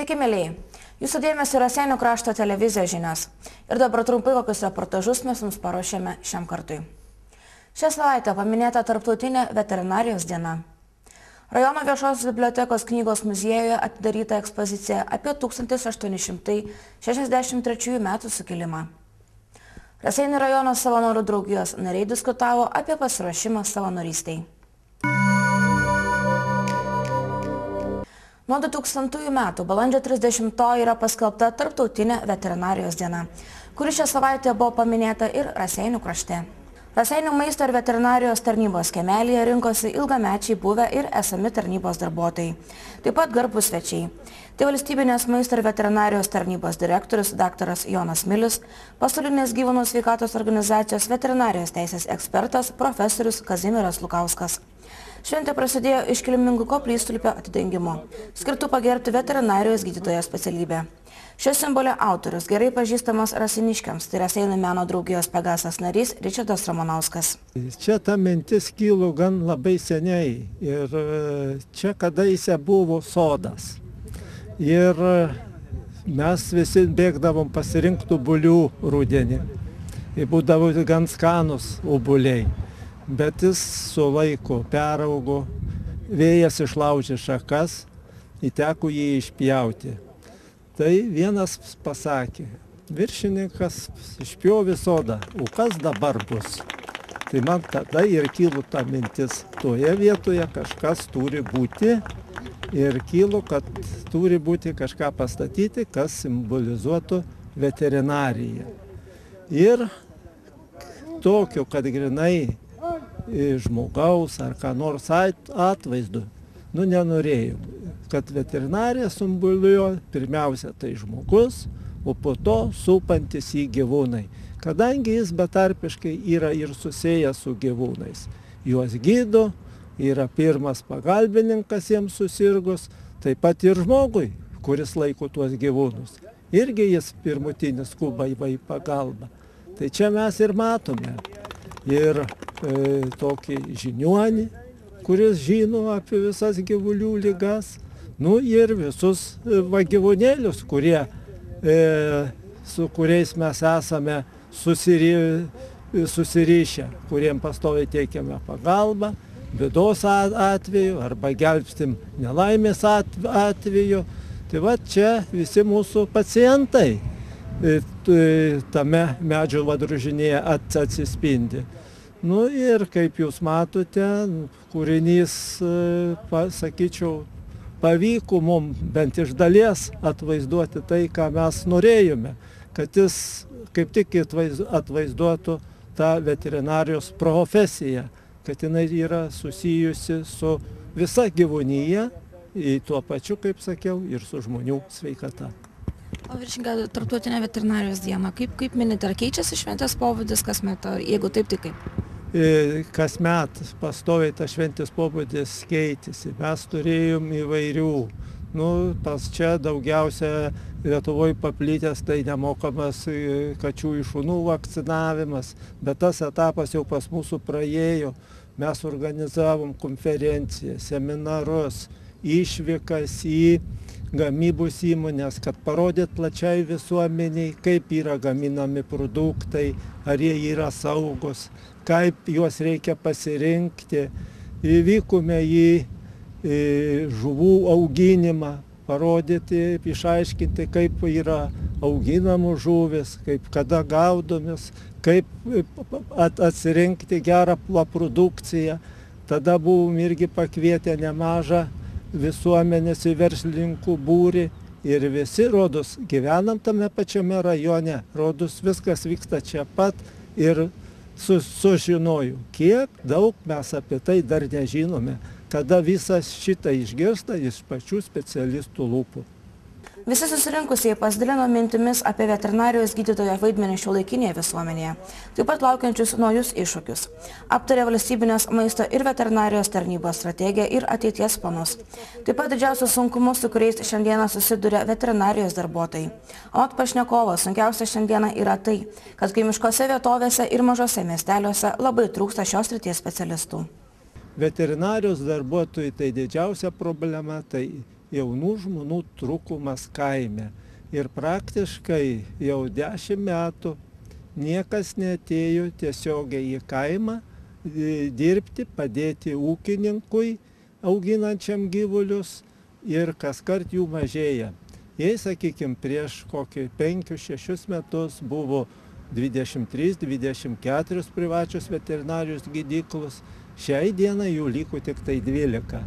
Sveiki, mėlyjei. Jūsų dėmesio yra Senio krašto televizijos žinios. Ir dabar trumpai kokius reportažus mes jums paruošėme šiam kartui. Šią savaitę paminėta Tarptautinė veterinarijos diena. Rajono viešos bibliotekos knygos muziejuje atidaryta ekspozicija apie 1863 metų sukilimą. Raseinių rajono savanorių draugijos nariai diskutavo apie pasiruošimą savanorystėj. Nuo 2000 metų balandžio 30 yra paskelbta Tarptautinė veterinarijos diena, kuri šią savaitę buvo paminėta ir Raseinių krašte. Raseinių maisto ir veterinarijos tarnybos kemelėje rinkosi ilgamečiai buvę ir esami tarnybos darbuotojai. Taip pat garbus svečiai. Tai valstybinės maisto ir veterinarijos tarnybos direktorius dr. Jonas Milius, pasaulinės gyvūnų sveikatos organizacijos veterinarijos teisės ekspertas profesorius Kazimiras Lukauskas. Šventė prasidėjo iškilmingų koplystulpio atidengimu, skirtų pagerbti veterinarijos gydytojo specialybę. Šio simbolio autorius gerai pažįstamas rasiniškiams, tai Raseinių meno draugijos Pegasas narys Ričardas Ramonauskas. Čia ta mintis kilo gan labai seniai ir e, čia kadaise buvo sodas. Ir e, mes visi bėgdavom pasirinktų bulių rudenį. Ir būdavo gan skanus obuliai bet jis su laiku peraugo, vėjas išlaužė šakas, įteko jį išpjauti. Tai vienas pasakė, viršininkas išpjovė sodą, o kas dabar bus? Tai man tada ir kilo ta mintis, toje vietoje kažkas turi būti ir kilo, kad turi būti kažką pastatyti, kas simbolizuotų veterinariją. Ir tokio, kad grinai žmogaus ar ką nors atvaizdu. Nu, nenorėjau, kad veterinarija simboliuoja pirmiausia tai žmogus, o po to supantis į gyvūnai. Kadangi jis betarpiškai yra ir susijęs su gyvūnais. Juos gydo, yra pirmas pagalbininkas jiems susirgus, taip pat ir žmogui, kuris laiko tuos gyvūnus. Irgi jis pirmutinis skuba į pagalbą. Tai čia mes ir matome. Ir tokį žiniuonį, kuris žino apie visas gyvulių lygas, nu ir visus e, va gyvūnėlius, kurie, e, su kuriais mes esame susiri, susiryšę, kuriem pastoviai teikiame pagalbą, bėdos atveju arba gelbstim nelaimės atveju. Tai va čia visi mūsų pacientai e, tame medžio vadružinėje atsispindi. Nu ir kaip jūs matote, kūrinys, e, sakyčiau, pavyko mums bent iš dalies atvaizduoti tai, ką mes norėjome, kad jis kaip tik atvaizduotų tą veterinarijos profesiją, kad jinai yra susijusi su visa gyvūnyje, į tuo pačiu, kaip sakiau, ir su žmonių sveikata. O viršinga tarptautinė veterinarijos diena, kaip, kaip minite, ar keičiasi šventės pobūdis kasmet, jeigu taip, tai kaip? kasmet pastoviai tas šventės pobūdis keitėsi. Mes turėjom įvairių. Nu, pas čia daugiausia Lietuvoje paplitęs tai nemokamas e, kačių iš šunų vakcinavimas, bet tas etapas jau pas mūsų praėjo. Mes organizavom konferenciją, seminarus, išvykas į gamybos įmonės, kad parodyt plačiai visuomeniai, kaip yra gaminami produktai, ar jie yra saugus, kaip juos reikia pasirinkti. Įvykome į žuvų auginimą, parodyti, išaiškinti, kaip yra auginamų žuvis, kaip kada gaudomis, kaip atsirinkti gerą produkciją. Tada buvom irgi pakvietę nemažą visuomenės į verslininkų būrį ir visi, rodus, gyvenam tame pačiame rajone, rodus viskas vyksta čia pat ir su, sužinoju, kiek daug mes apie tai dar nežinome, kada visas šitą išgirsta iš pačių specialistų lūpų. Visi susirinkusieji pasidalino mintimis apie veterinarijos gydytojo vaidmenį šiuolaikinėje visuomenėje, taip pat laukiančius naujus iššūkius. Aptarė valstybinės maisto ir veterinarijos tarnybos strategiją ir ateities planus. Taip pat didžiausius sunkumus, su kuriais šiandieną susiduria veterinarijos darbuotojai. Ot pašnekovo, sunkiausia šiandieną yra tai, kad kaimiškose vietovėse ir mažose miesteliuose labai trūksta šios ryties specialistų. Veterinarijos darbuotojai tai didžiausia problema, tai jaunų žmonių trūkumas kaime. Ir praktiškai jau dešimt metų niekas netėjo tiesiogiai į kaimą dirbti, padėti ūkininkui auginančiam gyvulius ir kas kart jų mažėja. Jei, sakykime, prieš kokį 5-6 metus buvo 23-24 privačios veterinarijos gydyklos, šiai dienai jų liko tik tai 12.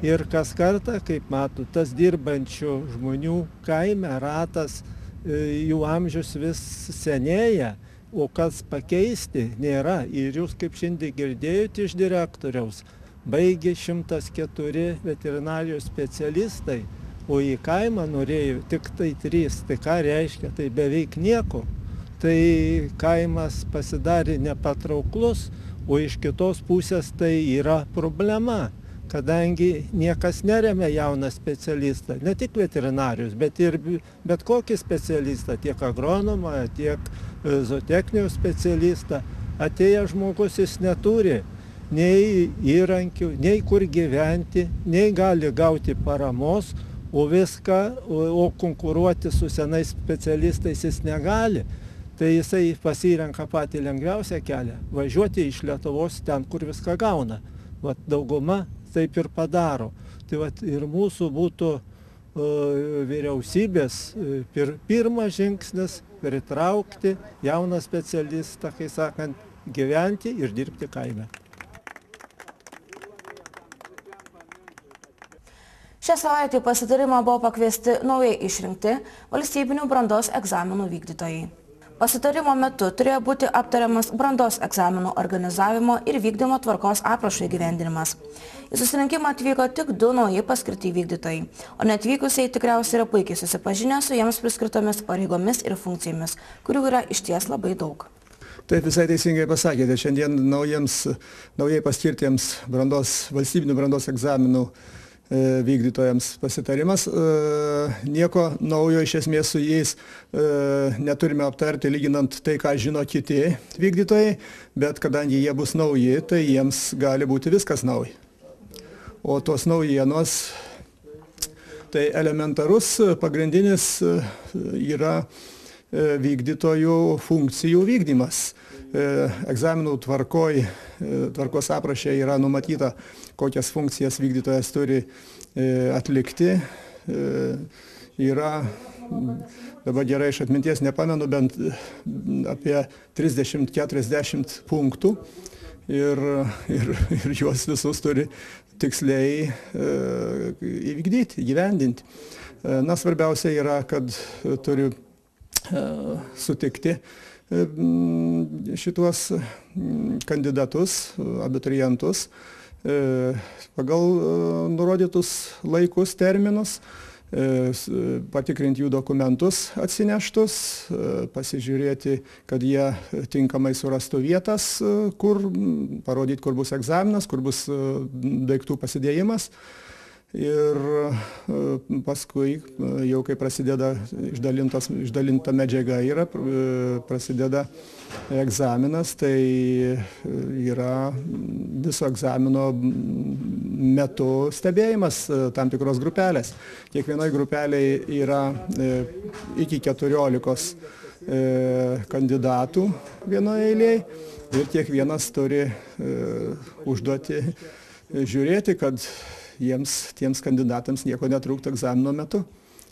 Ir kas kartą, kaip matau, tas dirbančių žmonių kaime ratas, e, jų amžius vis senėja, o kas pakeisti nėra. Ir jūs, kaip šiandien girdėjote iš direktoriaus, baigė 104 veterinarijos specialistai, o į kaimą norėjo tik tai 3. Tai ką reiškia? Tai beveik nieko. Tai kaimas pasidarė nepatrauklus, o iš kitos pusės tai yra problema kadangi niekas neremia jauną specialistą, ne tik veterinarijus, bet ir bet kokį specialistą, tiek agronomą, tiek zootechnijos specialistą. Atėjęs žmogus jis neturi nei įrankių, nei kur gyventi, nei gali gauti paramos, o viską, o, o konkuruoti su senais specialistais jis negali. Tai jisai pasirenka patį lengviausią kelią - važiuoti iš Lietuvos ten, kur viską gauna. Vat dauguma taip ir padaro. Tai vat ir mūsų būtų vyriausybės pir, pirmas žingsnis pritraukti jauną specialistą, kai sakant, gyventi ir dirbti kaime. Šią savaitę pasitarimą buvo pakviesti naujai išrinkti valstybinių brandos egzaminų vykdytojai. Pasitarimo metu turėjo būti aptariamas brandos egzaminų organizavimo ir vykdymo tvarkos aprašo įgyvendinimas. Į susirinkimą atvyko tik du nauji paskirti vykdytojai, o netvykusiai tikriausiai yra puikiai susipažinę su jiems priskirtomis pareigomis ir funkcijomis, kurių yra išties labai daug. Taip visai teisingai pasakėte, šiandien naujiems, naujai paskirtiems brandos, valstybinių brandos egzaminų vykdytojams pasitarimas. E, nieko naujo iš esmės su jais e, neturime aptarti, lyginant tai, ką žino kiti vykdytojai, bet kadangi jie bus nauji, tai jiems gali būti viskas nauja. O tos naujienos, tai elementarus pagrindinis yra vykdytojų funkcijų vykdymas. Egzaminų tvarkoj, tvarkos aprašė yra numatyta kokias funkcijas vykdytojas turi e, atlikti. E, yra, dabar gerai iš atminties nepamenu, bent apie 30-40 punktų ir, ir, ir juos visus turi tiksliai e, įvykdyti, įgyvendinti. Na, svarbiausia yra, kad turi sutikti šituos kandidatus, abiturientus, E, pagal e, nurodytus laikus, terminus, e, patikrinti jų dokumentus atsineštus, pasižiūrėti, kad jie tinkamai surastų vietas, kur, parodyti, kur bus egzaminas, kur bus daiktų pasidėjimas. Ir paskui, jau kai prasideda išdalinta medžiaga, yra, prasideda egzaminas, tai yra viso egzamino metu stebėjimas tam tikros grupelės. Kiekvienoje grupelėje yra iki 14 kandidatų vienoje eilėje ir kiekvienas turi užduoti žiūrėti, kad jiems, tiems kandidatams nieko netrūktų egzamino metu,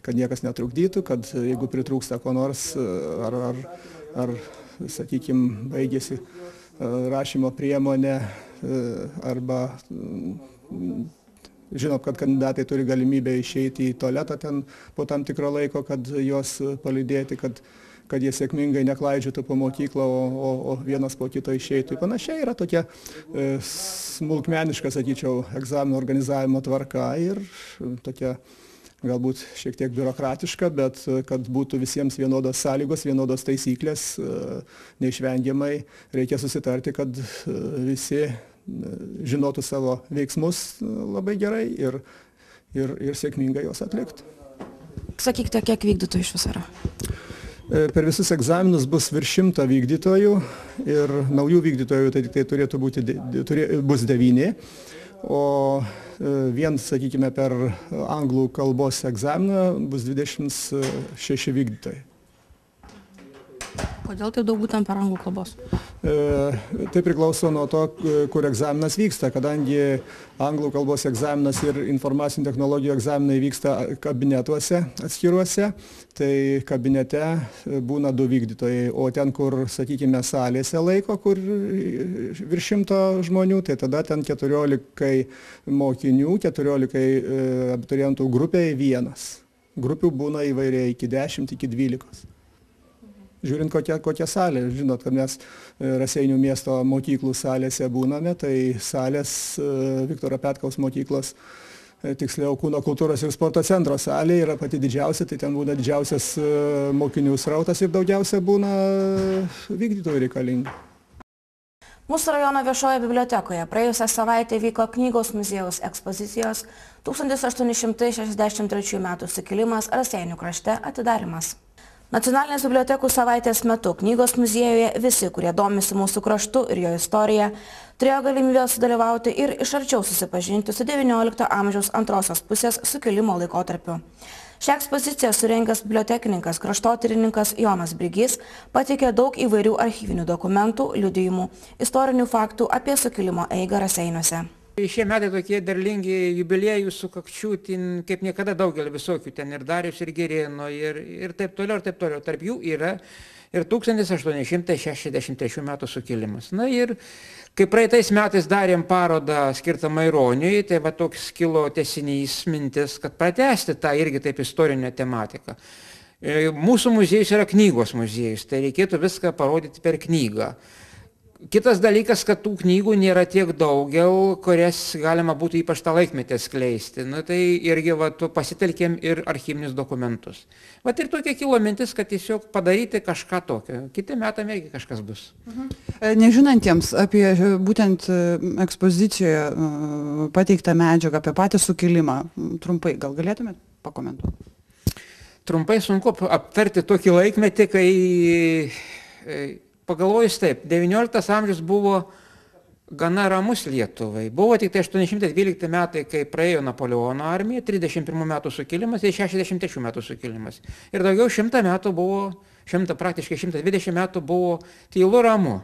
kad niekas netrukdytų, kad jeigu pritrūksta ko nors ar, ar, ar sakykime, baigėsi rašymo priemonė arba žinom, kad kandidatai turi galimybę išeiti į tualetą ten po tam tikro laiko, kad juos palydėti, kad kad jie sėkmingai neklaidžiotų po mokyklą, o, o, o vienas po kito išeitų. Panašiai yra tokia e, smulkmeniška, sakyčiau, egzaminų organizavimo tvarka ir tokia galbūt šiek tiek biurokratiška, bet kad būtų visiems vienodos sąlygos, vienodos taisyklės, e, neišvengiamai reikia susitarti, kad e, visi e, žinotų savo veiksmus labai gerai ir, ir, ir sėkmingai juos atliktų. Sakykite, kiek vykdytų iš viso yra? E, per visus egzaminus bus virš šimto vykdytojų ir naujų vykdytojų tai tik tai turėtų būti, turė, bus devyni, o vien, sakykime, per anglų kalbos egzaminą bus 26 vykdytojai. Kodėl taip daug būtent per anglų kalbos? E, tai priklauso nuo to, kur egzaminas vyksta, kadangi anglų kalbos egzaminas ir informacinių technologijų egzaminai vyksta kabinetuose atskiruose, tai kabinete būna du vykdytojai, o ten, kur, sakykime, salėse laiko, kur virš šimto žmonių, tai tada ten 14 mokinių, 14 e, abiturientų grupiai vienas. Grupių būna įvairiai iki 10, iki 12 žiūrint kokia, kokia salė. Žinot, kad mes e, Raseinių miesto mokyklų salėse būname, tai salės e, Viktoro Petkaus mokyklos e, tiksliau kūno kultūros ir sporto centro salė yra pati didžiausia, tai ten būna didžiausias mokinių srautas ir daugiausia būna vykdytojų reikalingų. Mūsų rajono viešoje bibliotekoje praėjusią savaitę vyko knygos muziejaus ekspozicijos 1863 m. sukilimas Raseinių krašte atidarimas. Nacionalinės bibliotekų savaitės metu knygos muziejuje visi, kurie domisi mūsų kraštu ir jo istorija, turėjo galimybę sudalyvauti ir iš arčiau susipažinti su XIX amžiaus antrosios pusės sukilimo laikotarpiu. Šią ekspoziciją surengęs bibliotekininkas, kraštotyrininkas Jonas Brigys pateikė daug įvairių archyvinių dokumentų, liudijimų, istorinių faktų apie sukilimo eigą Raseiniuose. Šie metai tokie derlingi jubiliejų sukakčių, kaip niekada daugelį visokių, ten ir Darius, ir Gerino, ir, ir taip toliau, ir taip toliau. Tarp jų yra ir 1863 metų sukilimas. Na ir kai praeitais metais darėm parodą skirtą Maironiui, tai va toks kilo tesinys mintis, kad pratesti tą irgi taip istorinę tematiką. E, mūsų muziejus yra knygos muziejus, tai reikėtų viską parodyti per knygą. Kitas dalykas, kad tų knygų nėra tiek daugel, kurias galima būtų ypač tą laikmetį skleisti. Nu, tai irgi va, pasitelkėm ir archyvinius dokumentus. Vat ir tokia kilo mintis, kad tiesiog padaryti kažką tokio. Kitą metą irgi kažkas bus. Mhm. Nežinantiems apie e, būtent e, ekspozicijoje pateiktą medžiagą, apie patį sukilimą, trumpai gal galėtumėt pakomentuoti? Trumpai sunku aptarti tokį laikmetį, kai pagalvojus taip, XIX amžius buvo gana ramus Lietuvai. Buvo tik tai 812 metai, kai praėjo Napoleono armija, 31 metų sukilimas ir 63 metų sukilimas. Ir daugiau šimtą metų buvo, šimtą, praktiškai 120 metų buvo tylu ramu.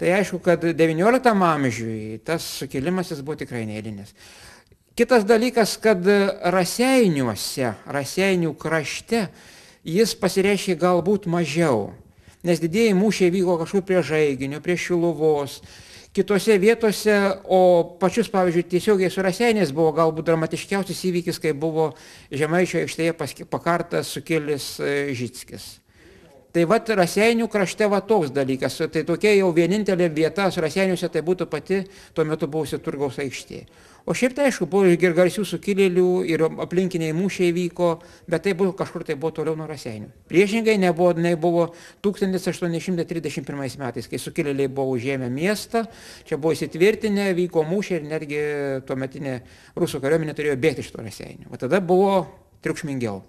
Tai aišku, kad XIX amžiui tas sukilimas jis buvo tikrai neįlinis. Kitas dalykas, kad raseiniuose, raseinių krašte jis pasireiškia galbūt mažiau nes didieji mūšiai vyko kažkur prie Žaiginio, prie Šiluvos, kitose vietose, o pačius, pavyzdžiui, tiesiogiai su Rasenės buvo galbūt dramatiškiausias įvykis, kai buvo Žemaičio aikštėje pakartas sukėlis e, Žitskis. Tai va Raseinių krašte va toks dalykas, tai tokia jau vienintelė vieta, Raseiniuose tai būtų pati tuo metu buvusi Turgaus aikštė. O šiaip tai aišku, buvo ir garsių sukilėlių, ir aplinkiniai mūšiai vyko, bet tai buvo kažkur tai buvo toliau nuo Raseinių. Priešingai nebuvo, nei buvo 1831 metais, kai sukilėliai buvo užėmę miestą, čia buvo įsitvirtinę, vyko mūšiai ir netgi tuo metinė rusų kariuomenė turėjo bėgti iš to Raseinių. O tada buvo triukšmingiau.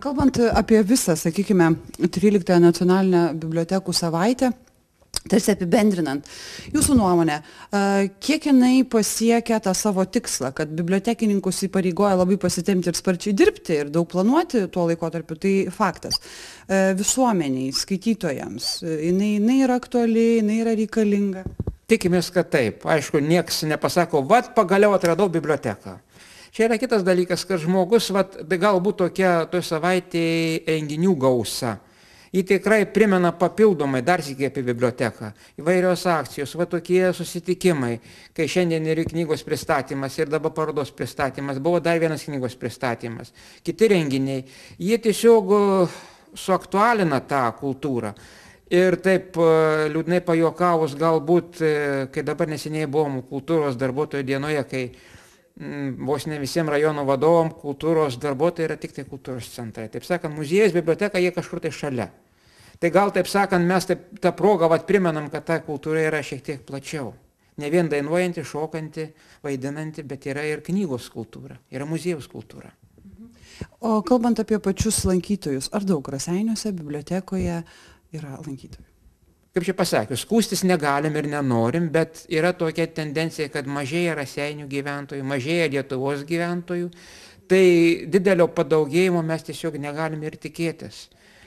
Kalbant apie visą, sakykime, 13 nacionalinę bibliotekų savaitę, tarsi apibendrinant, jūsų nuomonė, kiek jinai pasiekia tą savo tikslą, kad bibliotekininkus įpareigoja labai pasitemti ir sparčiai dirbti ir daug planuoti tuo laikotarpiu, tai faktas. Visuomeniai, skaitytojams, jinai, jinai yra aktuali, jinai yra reikalinga. Tikimės, kad taip. Aišku, nieks nepasako, vad pagaliau atradau biblioteką. Čia yra kitas dalykas, kad žmogus, vat, galbūt tokia toj savaitėje renginių gausa Ji tikrai primena papildomai dar sėkiai apie biblioteką. Įvairios akcijos, va tokie susitikimai, kai šiandien yra knygos pristatymas ir dabar parodos pristatymas, buvo dar vienas knygos pristatymas, kiti renginiai. Jie tiesiog suaktualina tą kultūrą. Ir taip liūdnai pajokavus galbūt, uh, kai dabar neseniai buvom kultūros darbuotojų dienoje, kai vos ne visiems rajono vadovom kultūros darbuotojai yra tik tai kultūros centrai. Taip sakant, muziejus, biblioteka, jie kažkur tai šalia. Tai gal taip sakant, mes taip, tą progą vat, primenam, kad ta kultūra yra šiek tiek plačiau. Ne vien dainuojanti, šokanti, vaidinanti, bet yra ir knygos kultūra, yra muziejus kultūra. O kalbant apie pačius lankytojus, ar daug raseiniuose bibliotekoje yra lankytojų? kaip čia pasakius, skūstis negalim ir nenorim, bet yra tokia tendencija, kad mažėja raseinių gyventojų, mažėja Lietuvos gyventojų, tai didelio padaugėjimo mes tiesiog negalim ir tikėtis.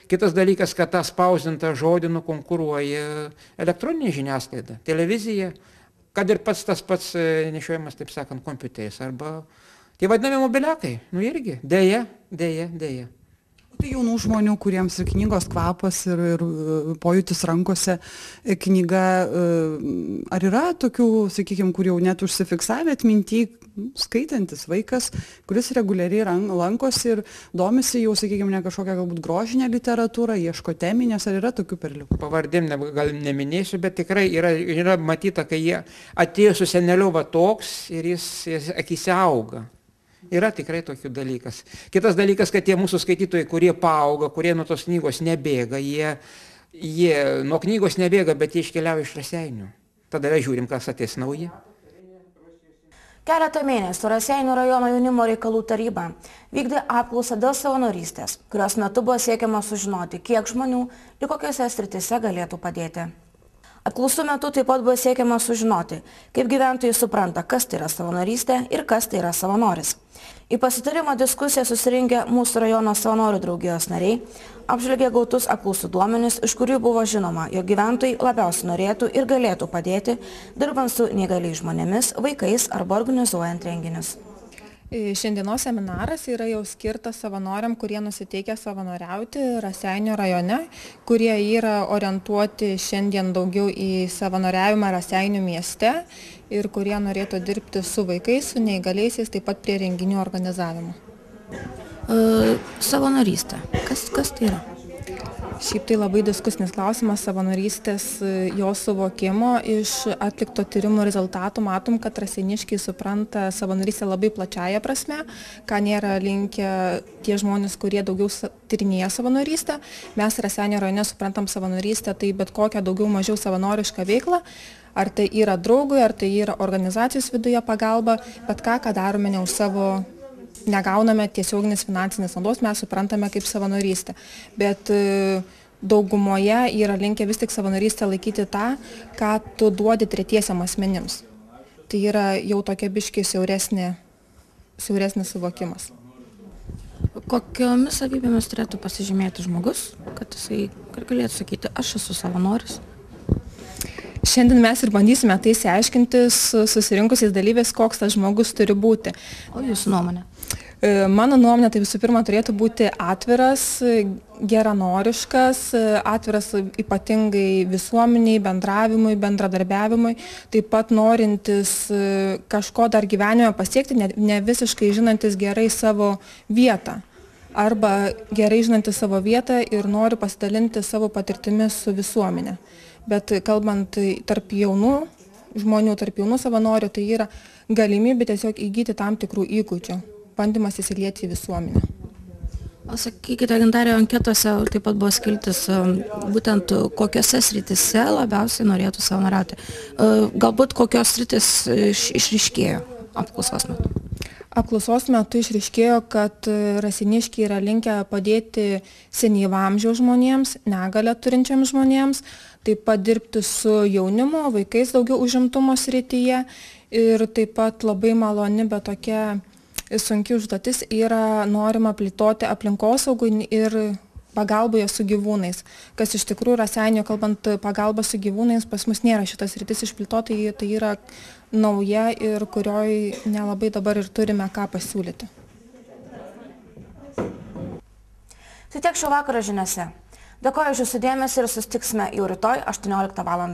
Kitas dalykas, kad tą spausdintą žodį nukonkuruoja elektroninė žiniasklaida, televizija, kad ir pats tas pats e, nešiojimas, taip sakant, kompiuteriais arba tie vadinami mobiliakai, nu irgi, dėja, dėja, dėja. Tai jaunų žmonių, kuriems ir knygos kvapas, ir, ir e, pojūtis rankose e, knyga, e, ar yra tokių, sakykime, kur jau net užsifiksavę atminti, skaitantis vaikas, kuris reguliariai lankosi ir domisi jau, sakykime, ne kažkokią galbūt grožinę literatūrą, ieško teminės, ar yra tokių perlių? Pavardėm ne, gal neminėsiu, bet tikrai yra, yra matyta, kai jie atėjo su seneliu va toks ir jis, jis akise auga. Yra tikrai tokių dalykas. Kitas dalykas, kad tie mūsų skaitytojai, kurie paauga, kurie nuo tos knygos nebėga, jie, jie nuo knygos nebėga, bet jie iškeliauja iš raseinių. Tada žiūrim, kas ateis nauji. Keletą mėnesių Raseinių rajono jaunimo reikalų taryba vykdė apklausą dėl savanorystės, kurios metu buvo siekiama sužinoti, kiek žmonių ir kokiose sritise galėtų padėti. Apklausų metu taip pat buvo siekiama sužinoti, kaip gyventojai supranta, kas tai yra savanorystė ir kas tai yra savanoris. Į pasitarimo diskusiją susirinkę mūsų rajono savanorių draugijos nariai apžvelgė gautus apklausų duomenis, iš kurių buvo žinoma, jog gyventojai labiausiai norėtų ir galėtų padėti, dirbant su neįgaliai žmonėmis, vaikais arba organizuojant renginius. Šiandienos seminaras yra jau skirtas savanoriam, kurie nusiteikia savanoriauti Raseinių rajone, kurie yra orientuoti šiandien daugiau į savanoriavimą Raseinių mieste ir kurie norėtų dirbti su vaikais, su neįgaliaisiais, taip pat prie renginių organizavimo. E, savanorystė. Kas, kas tai yra? Šiaip tai labai diskusinis klausimas savanorystės e, jo suvokimo. Iš atlikto tyrimų rezultatų matom, kad rasiniškiai supranta savanorystę labai plačiaja prasme, ką nėra linkę tie žmonės, kurie daugiau tyrinėja savanorystę. Mes Rasenio rajone suprantam savanorystę, tai bet kokią daugiau mažiau savanorišką veiklą. Ar tai yra draugui, ar tai yra organizacijos viduje pagalba, bet ką, ką darome ne už savo negauname tiesioginės finansinės naudos, mes suprantame kaip savanorystę. Bet e, daugumoje yra linkę vis tik savanorystę laikyti tą, ką tu duodi tretiesiam asmenims. Tai yra jau tokia biškiai siauresnė, siauresnis suvokimas. Kokiomis savybėmis turėtų pasižymėti žmogus, kad jisai galėtų sakyti, aš esu savanoris? Šiandien mes ir bandysime tai įsiaiškinti su susirinkusiais dalyviais, koks tas žmogus turi būti. O jūsų nuomonė? E, mano nuomonė tai visų pirma turėtų būti atviras, geranoriškas, atviras ypatingai visuomeniai, bendravimui, bendradarbiavimui, taip pat norintis e, kažko dar gyvenime pasiekti, ne, ne visiškai žinantis gerai savo vietą. Arba gerai žinantis savo vietą ir nori pasidalinti savo patirtimi su visuomenė. Bet kalbant tarp jaunų žmonių, tarp jaunų savanorių, tai yra galimybė tiesiog įgyti tam tikrų įgūdžių bandymas įsilieti į visuomenę. O sakykite, gintarė, anketose taip pat buvo skiltis um, būtent kokiose sritise labiausiai norėtų savanoriauti. Uh, galbūt kokios sritis iš, išriškėjo apklausos metu? Apklausos metu išriškėjo, kad uh, rasiniškiai yra linkę padėti senyvo amžiaus žmonėms, negalę turinčiams žmonėms, taip pat dirbti su jaunimo, vaikais daugiau užimtumo srityje ir taip pat labai maloni, bet tokia sunki užduotis yra norima plėtoti aplinkosaugui ir pagalboje su gyvūnais, kas iš tikrųjų Rasenio, kalbant pagalba su gyvūnais, pas mus nėra šitas rytis išplėtota, tai, yra nauja ir kurioj nelabai dabar ir turime ką pasiūlyti. Tai tiek šio vakaro žiniuose. Dėkoju už jūsų dėmesį ir sustiksime jau rytoj 18 val.